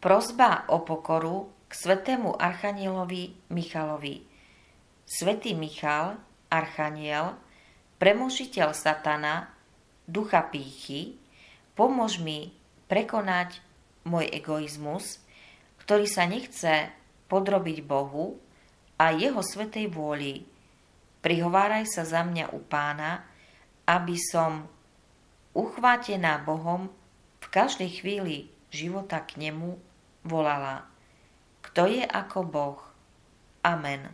Prozba o pokoru k svetému archanielovi Michalovi. Svetý Michal, archaniel, premožiteľ satana, ducha pýchy, pomôž mi prekonať môj egoizmus, ktorý sa nechce podrobiť Bohu a jeho svetej vôli. Prihováraj sa za mňa u pána, aby som uchvátená Bohom v každej chvíli života k nemu volala. Kto je ako Boh? Amen.